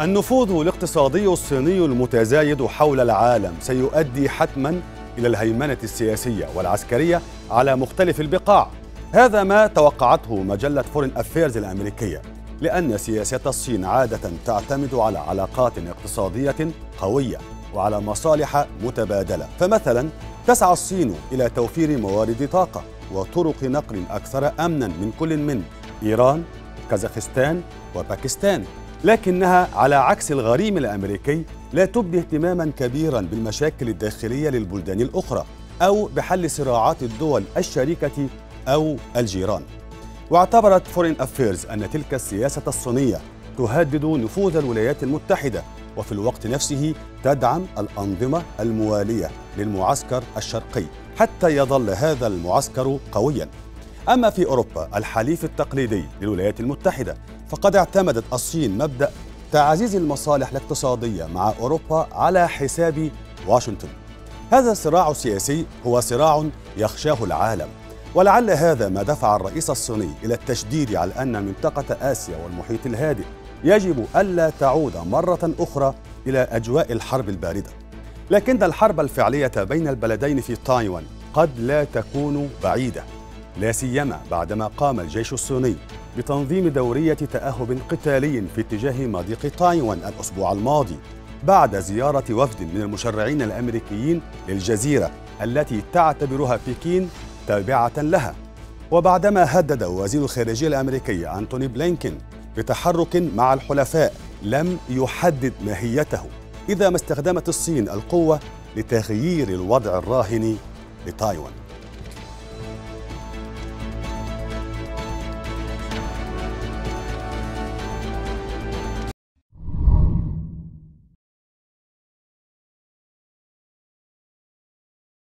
النفوذ الاقتصادي الصيني المتزايد حول العالم سيؤدي حتما إلى الهيمنة السياسية والعسكرية على مختلف البقاع. هذا ما توقعته مجلة فورين افيرز الأمريكية لأن سياسة الصين عادة تعتمد على علاقات اقتصادية قوية وعلى مصالح متبادلة. فمثلا تسعى الصين إلى توفير موارد طاقة وطرق نقل أكثر امنا من كل من إيران كازاخستان وباكستان. لكنها على عكس الغريم الأمريكي لا تبدي اهتماما كبيرا بالمشاكل الداخلية للبلدان الأخرى أو بحل صراعات الدول الشريكة أو الجيران. واعتبرت فورين افيرز أن تلك السياسة الصينية تهدد نفوذ الولايات المتحدة وفي الوقت نفسه تدعم الأنظمة الموالية للمعسكر الشرقي حتى يظل هذا المعسكر قويا. أما في أوروبا الحليف التقليدي للولايات المتحدة فقد اعتمدت الصين مبدأ تعزيز المصالح الاقتصادية مع أوروبا على حساب واشنطن. هذا الصراع السياسي هو صراع يخشاه العالم. ولعل هذا ما دفع الرئيس الصيني إلى التشديد على أن منطقة آسيا والمحيط الهادئ يجب ألا تعود مرة أخرى إلى أجواء الحرب الباردة. لكن الحرب الفعلية بين البلدين في تايوان قد لا تكون بعيدة. لا سيما بعدما قام الجيش الصيني بتنظيم دورية تأهب قتالي في اتجاه مضيق تايوان الأسبوع الماضي بعد زيارة وفد من المشرعين الأمريكيين للجزيرة التي تعتبرها بكين تابعة لها. وبعدما هدد وزير الخارجية الأمريكي أنتوني بلينكين بتحرك مع الحلفاء لم يحدد ماهيته إذا ما استخدمت الصين القوة لتغيير الوضع الراهن لتايوان